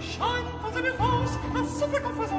Schauen, was er mir